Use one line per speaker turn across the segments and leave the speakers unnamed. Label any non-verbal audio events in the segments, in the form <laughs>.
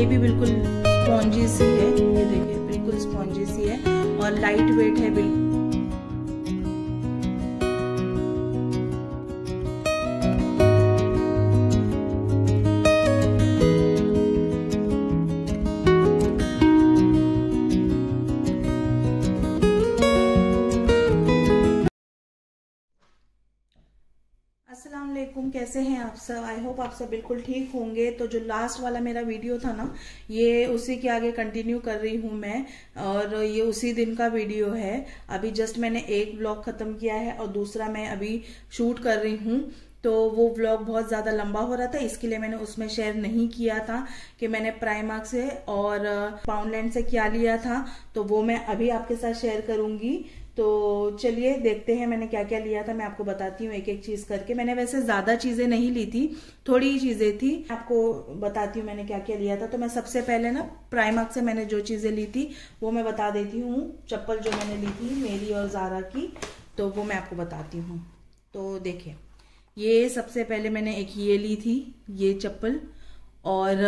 ये भी बिल्कुल स्पॉन्जी सी है, ये देखिए, बिल्कुल स्पॉन्जी सी है और लाइट वेट है बिल्कुल। कैसे हैं आप सब? आई होप आप सब बिल्कुल ठीक होंगे। तो जो लास्ट वाला मेरा वीडियो था ना, ये उसी के आगे कंटिन्यू कर रही हूँ मैं, और ये उसी दिन का वीडियो है। अभी जस्ट मैंने एक ब्लॉग खत्म किया है और दूसरा मैं अभी शूट कर रही हूँ। तो वो व्लॉग बहुत ज़्यादा लंबा हो रहा था, इसके लिए मैंने उसमें शेयर नहीं किया था कि मैंने प्राइमार्क से और पाउंडलैंड से क्या लिया था। तो वो मैं अभी आपके साथ शेयर करूँगी। तो चलिए, देखते हैं मैंने क्या क्या लिया था, मैं आपको बताती हूँ एक एक चीज़ करके। मैंने वैसे ज़्यादा चीज़ें नहीं ली थी, थोड़ी ही चीज़ें थी। आपको बताती हूँ मैंने क्या क्या लिया था। तो मैं सबसे पहले ना प्राइमार्क से मैंने जो चीज़ें ली थी, वो मैं बता देती हूँ। चप्पल जो मैंने ली थी, मेरी और जारा की तो वो मैं आपको बताती हूँ। तो देखिए, ये सबसे पहले मैंने एक ये ली थी, ये चप्पल। और,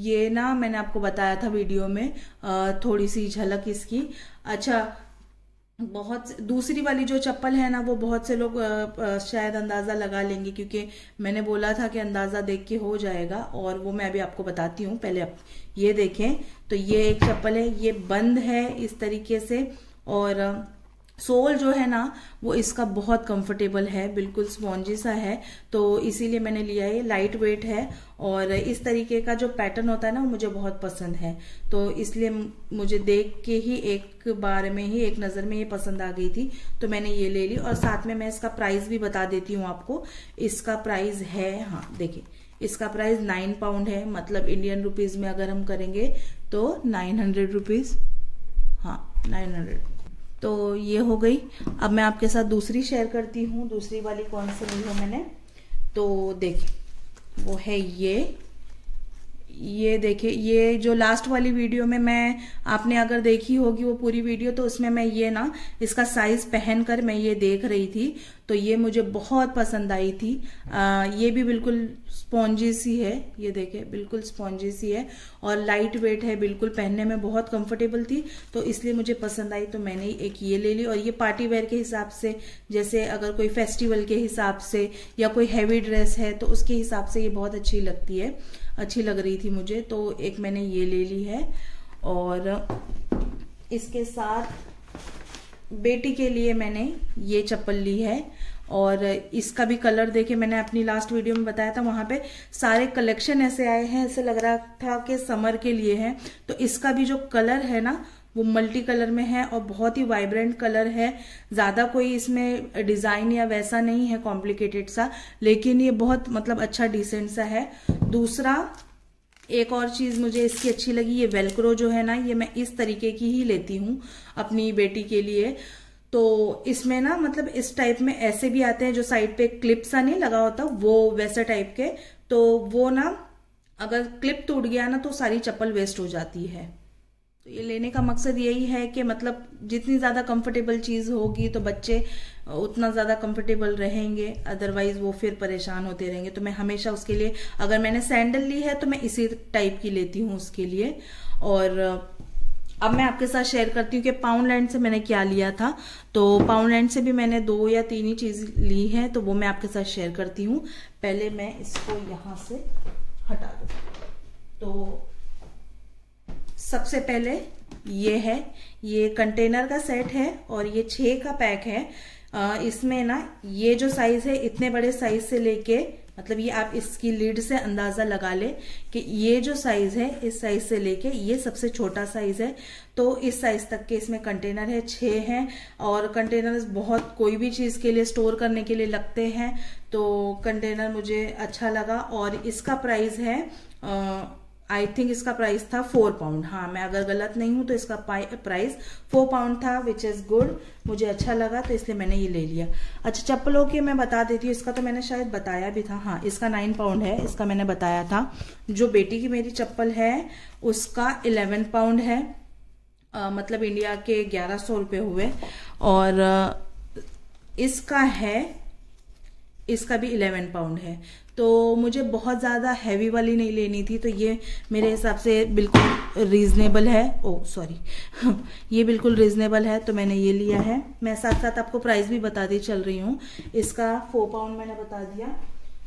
ये ना मैंने आपको बताया था वीडियो में थोड़ी सी झलक इसकी। अच्छा बहुत, दूसरी वाली जो चप्पल है ना, वो बहुत से लोग शायद अंदाज़ा लगा लेंगे, क्योंकि मैंने बोला था कि अंदाज़ा देख के हो जाएगा, और वो मैं अभी आपको बताती हूँ, पहले आप ये देखें। तो ये एक चप्पल है, ये बंद है इस तरीके से, और सोल जो है ना, वो इसका बहुत कंफर्टेबल है, बिल्कुल स्पॉन्जी सा है। तो इसीलिए मैंने लिया है लाइट वेट है और इस तरीके का जो पैटर्न होता है ना, वो मुझे बहुत पसंद है। तो इसलिए मुझे देख के ही एक बार में ही, एक नज़र में ये पसंद आ गई थी। तो मैंने ये ले ली और साथ में मैं इसका प्राइस भी बता देती हूँ आपको। इसका प्राइस है हाँ देखिए, इसका प्राइस नाइन पाउंड है। मतलब इंडियन रुपीज़ में अगर हम करेंगे तो नाइन हंड्रेड रुपीज़ हाँ नाइन हंड्रेड तो ये हो गई। अब मैं आपके साथ दूसरी शेयर करती हूँ। दूसरी वाली कौन सी ली है मैंने? तो देखिए वो है ये। ये देखिए ये जो लास्ट वाली वीडियो में मैं, आपने अगर देखी होगी वो पूरी वीडियो तो उसमें मैं ये ना, इसका साइज़ पहनकर मैं ये देख रही थी। तो ये मुझे बहुत पसंद आई थी। आ, ये भी बिल्कुल स्पॉन्जी सी है। ये देखे बिल्कुल स्पॉन्जी सी है और लाइट वेट है बिल्कुल पहनने में बहुत कंफर्टेबल थी। तो इसलिए मुझे पसंद आई तो मैंने एक ये ले ली। और ये पार्टी वेयर के हिसाब से जैसे अगर कोई फेस्टिवल के हिसाब से या कोई हैवी ड्रेस है तो उसके हिसाब से ये बहुत अच्छी लगती है। अच्छी लग रही थी मुझे तो एक मैंने ये ले ली है। और इसके साथ बेटी के लिए मैंने ये चप्पल ली है और इसका भी कलर देखे मैंने अपनी लास्ट वीडियो में बताया था, वहाँ पे सारे कलेक्शन ऐसे आए हैं, ऐसे लग रहा था कि समर के लिए है। तो इसका भी जो कलर है ना, वो मल्टी कलर में है और बहुत ही वाइब्रेंट कलर है। ज़्यादा कोई इसमें डिज़ाइन या वैसा नहीं है कॉम्प्लिकेटेड सा, लेकिन ये बहुत मतलब अच्छा डिसेंट सा है। दूसरा एक और चीज़ मुझे इसकी अच्छी लगी, ये वेलक्रो जो है ना, ये मैं इस तरीके की ही लेती हूँ अपनी बेटी के लिए। तो इसमें ना मतलब इस टाइप में ऐसे भी आते हैं जो साइड पे क्लिप सा नहीं लगा होता, वो वैसे टाइप के। तो वो ना, अगर क्लिप टूट गया ना तो सारी चप्पल वेस्ट हो जाती है। तो ये लेने का मकसद यही है कि मतलब जितनी ज़्यादा कंफर्टेबल चीज़ होगी तो बच्चे उतना ज़्यादा कंफर्टेबल रहेंगे अदरवाइज़ वो फिर परेशान होते रहेंगे। तो मैं हमेशा उसके लिए, अगर मैंने सैंडल ली है तो मैं इसी टाइप की लेती हूँ उसके लिए। और अब मैं आपके साथ शेयर करती हूँ कि पाउंड लैंड से मैंने क्या लिया था। तो पाउंड लैंड से भी मैंने दो या तीन ही चीज़ ली है तो वो मैं आपके साथ शेयर करती हूँ। पहले मैं इसको यहाँ से हटा दू। तो सबसे पहले ये है, ये कंटेनर का सेट है और ये छह का पैक है। इसमें ना ये जो साइज़ है इतने बड़े साइज़ से लेके मतलब ये आप इसकी लीड से अंदाज़ा लगा ले कि ये जो साइज़ है इस साइज़ से लेके ये सबसे छोटा साइज़ है। तो इस साइज़ तक के इसमें कंटेनर है छह हैं और कंटेनर बहुत कोई भी चीज़ के लिए स्टोर करने के लिए लगते हैं। तो कंटेनर मुझे अच्छा लगा और इसका प्राइस है आ, आई थिंक इसका प्राइस था फोर पाउंड हाँ मैं अगर गलत नहीं हूँ तो इसका प्राइस फोर पाउंड था विच इज़ गुड मुझे अच्छा लगा तो इसलिए मैंने ये ले लिया। अच्छा चप्पलों के मैं बता देती हूँ इसका तो मैंने शायद बताया भी था। हाँ इसका नाइन पाउंड है इसका मैंने बताया था। जो बेटी की मेरी चप्पल है उसका इलेवन पाउंड है। आ, मतलब इंडिया के ग्यारह सौ रुपये हुए। और आ, इसका है इसका भी इलेवन पाउंड है। तो मुझे बहुत ज़्यादा हैवी वाली नहीं लेनी थी तो ये मेरे हिसाब से बिल्कुल रीज़नेबल है। ओ सॉरी <laughs> ये बिल्कुल रीज़नेबल है तो मैंने ये लिया है। मैं साथ साथ आपको प्राइस भी बताती चल रही हूँ। इसका फोर पाउंड मैंने बता दिया।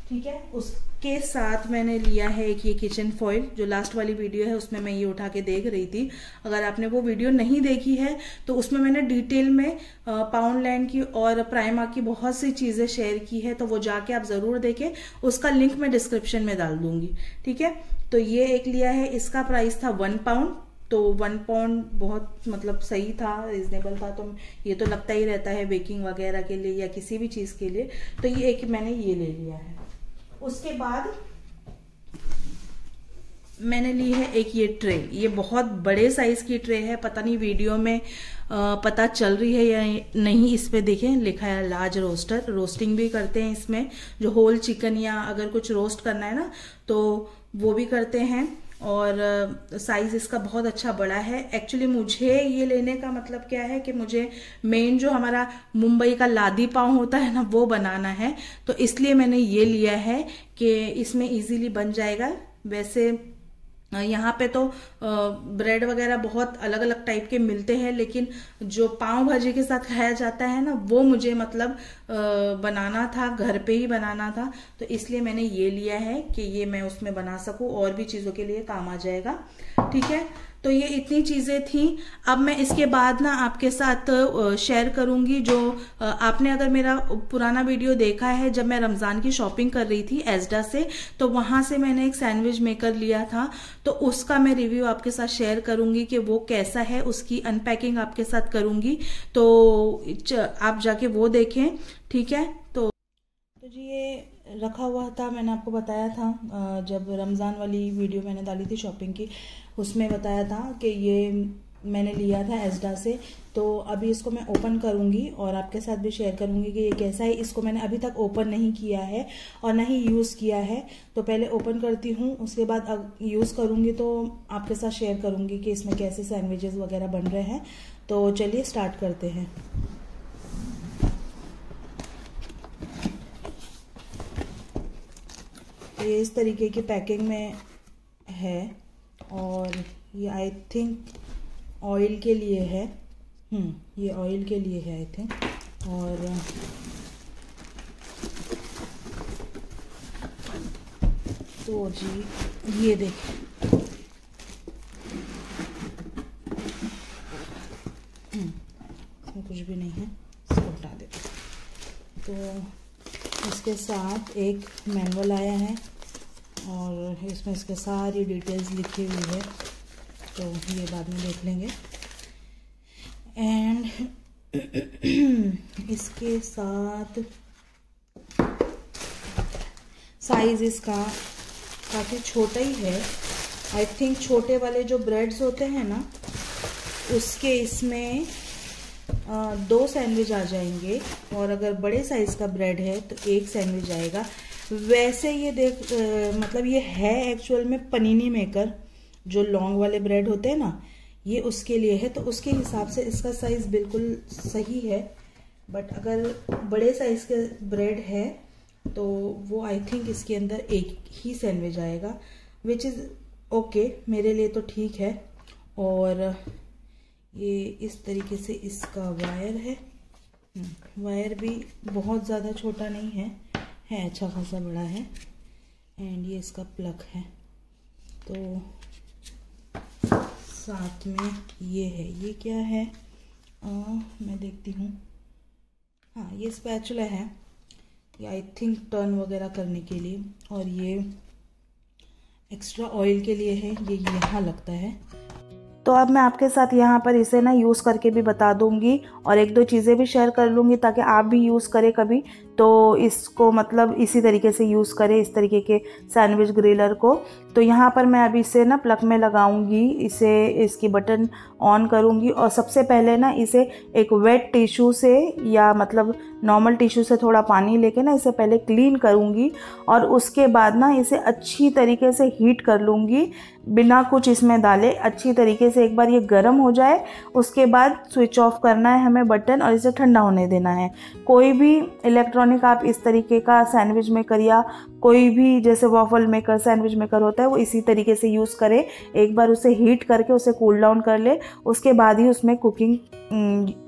ठीक है? उसके साथ मैंने लिया है एक ये किचन फॉइल जो लास्ट वाली वीडियो है, उसमें मैं ये उठा के देख रही थी। अगर आपने वो वीडियो नहीं देखी है तो उसमें मैंने डिटेल में पाउंड लैंड की और प्राइमा की बहुत सी चीज़ें शेयर की है तो वो जाके आप ज़रूर देखें। उसका लिंक मैं डिस्क्रिप्शन में डाल दूँगी। ठीक है? तो ये एक लिया है, इसका प्राइस था वन पाउंड तो वन पाउंड बहुत मतलब सही था रिजनेबल था तो ये तो लगता ही रहता है बेकिंग वगैरह के लिए या किसी भी चीज़ के लिए। तो ये एक मैंने ये ले लिया है। उसके बाद मैंने ली है एक ये ट्रे। ये बहुत बड़े साइज़ की ट्रे है। पता नहीं वीडियो में पता चल रही है या नहीं, इस पे देखें। लिखा है लार्ज रोस्टर रोस्टिंग भी करते हैं इसमें। जो होल चिकन या अगर कुछ रोस्ट करना है ना तो वो भी करते हैं। और साइज़ इसका बहुत अच्छा बड़ा है। एक्चुअली मुझे ये लेने का मतलब क्या है कि मुझे मेन जो हमारा मुंबई का लादी पाव होता है ना, वो बनाना है। तो इसलिए मैंने ये लिया है कि इसमें इजीली बन जाएगा। वैसे यहाँ पे तो ब्रेड वगैरह बहुत अलग अलग टाइप के मिलते हैं, लेकिन जो पाव भाजी के साथ खाया जाता है ना, वो मुझे मतलब बनाना था, घर पे ही बनाना था तो इसलिए मैंने ये लिया है कि ये मैं उसमें बना सकूँ और भी चीज़ों के लिए काम आ जाएगा। ठीक है? तो ये इतनी चीज़ें थी। अब मैं इसके बाद ना आपके साथ शेयर करूँगी जो आपने अगर मेरा पुराना वीडियो देखा है, जब मैं रमज़ान की शॉपिंग कर रही थी एजडा से तो वहाँ से मैंने एक सैंडविच मेकर लिया था। तो उसका मैं रिव्यू आपके साथ शेयर करूँगी कि वो कैसा है, उसकी अनपैकिंग आपके साथ करूँगी। तो आप जाके वो देखें, ठीक है? तो तो जी ये रखा हुआ था, मैंने आपको बताया था जब रमज़ान वाली वीडियो मैंने डाली थी शॉपिंग की। उसमें बताया था कि ये मैंने लिया था एसडा से। तो अभी इसको मैं ओपन करूँगी और आपके साथ भी शेयर करूँगी कि ये कैसा है। इसको मैंने अभी तक ओपन नहीं किया है और ना ही यूज़ किया है। तो पहले ओपन करती हूँ, उसके बाद यूज़ करूँगी तो आपके साथ शेयर करूँगी कि इसमें कैसे सैंडविचेस वगैरह बन रहे हैं। तो चलिए स्टार्ट करते हैं। ये इस तरीके की पैकिंग में है। और ये आई थिंक ऑयल के लिए है। हम्म, ये ऑयल के लिए है आई थिंक और तो जी ये देखिए हम्म, इसमें कुछ भी नहीं है इसको हटा दे तो इसके साथ एक मैनुअल आया है। इसमें इसके सारी डिटेल्स लिखी हुई है तो ये बाद में देख लेंगे। एंड <clears throat> इसके साथ साइज़ इसका काफ़ी छोटा ही है। आई थिंक छोटे वाले जो ब्रेड्स होते हैं ना, उसके इसमें दो सैंडविच आ जाएँगे। और अगर बड़े साइज़ का ब्रेड है तो एक सैंडविच आएगा। वैसे ये देख आ, मतलब ये है एक्चुअल में पनीनी मेकर जो लॉन्ग वाले ब्रेड होते हैं ना ये उसके लिए है तो उसके हिसाब से इसका साइज़ बिल्कुल सही है बट अगर बड़े साइज़ के ब्रेड है तो वो आई थिंक इसके अंदर एक ही सैंडविच आएगा विच इज़ ओके मेरे लिए तो ठीक है और ये इस तरीके से इसका वायर है। वायर हम्म, भी बहुत ज़्यादा छोटा नहीं है। है अच्छा खासा बड़ा है। एंड ये इसका प्लग है। तो साथ में ये है। ये क्या है? आ, मैं देखती हूँ। हाँ ये स्पैचुला है। ये आई थिंक टर्न वगैरह करने के लिए। और ये एक्स्ट्रा ऑयल के लिए है। ये यहाँ लगता है। तो अब मैं आपके साथ यहाँ पर इसे ना यूज़ करके भी बता दूँगी और एक दो चीज़ें भी शेयर कर लूँगी ताकि आप भी यूज़ करें कभी। तो इसको मतलब इसी तरीके से यूज़ करें, इस तरीके के सैंडविच ग्रिलर को। तो यहाँ पर मैं अभी इसे ना प्लग में लगाऊँगी, इसे इसकी बटन ऑन करूँगी और सबसे पहले ना इसे एक वेट टिश्यू से या मतलब नॉर्मल टिश्यू से थोड़ा पानी लेके ना इसे पहले क्लीन करूँगी और उसके बाद ना इसे अच्छी तरीके से हीट कर लूँगी। बिना कुछ इसमें डाले, अच्छी तरीके से एक बार ये गर्म हो जाए, उसके बाद स्विच ऑफ़ करना है हमें बटन और इसे ठंडा होने देना है। कोई भी इलेक्ट्रॉनिक आप इस तरीके का सैंडविच मेकर या कोई भी जैसे वॉफल मेकर सैंडविच मेकर होता है, वो इसी तरीके से यूज़ करें। एक बार उसे हीट करके उसे कूल डाउन कर ले, उसके बाद ही उसमें कुकिंग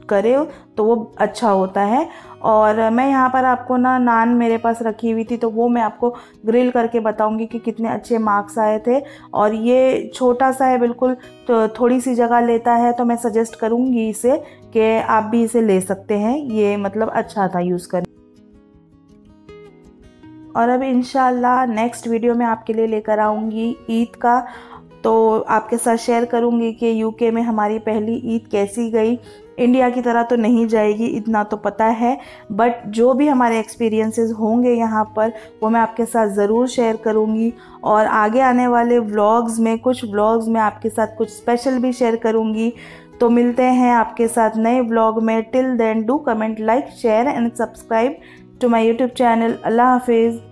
करे तो वो अच्छा होता है। और मैं यहाँ पर आपको ना नान मेरे पास रखी हुई थी तो वो मैं आपको ग्रिल करके बताऊँगी कि कितने अच्छे मार्क्स आए थे। और ये छोटा सा है, बिल्कुल तो थोड़ी सी जगह लेता है तो मैं सजेस्ट करूँगी इसे कि आप भी इसे ले सकते हैं। ये मतलब अच्छा था यूज़ करने। और अब इन नेक्स्ट वीडियो में आपके लिए लेकर आऊँगी ईद का। तो आपके साथ शेयर करूँगी कि यूके में हमारी पहली ईद कैसी गई। इंडिया की तरह तो नहीं जाएगी, इतना तो पता है। बट जो भी हमारे एक्सपीरियंसेस होंगे यहाँ पर, वो मैं आपके साथ ज़रूर शेयर करूँगी। और आगे आने वाले व्लॉग्स में, कुछ व्लॉग्स में आपके साथ कुछ स्पेशल भी शेयर करूँगी। तो मिलते हैं आपके साथ नए व्लॉग में। Till then do comment like share and subscribe to my YouTube channel. Allah Hafiz.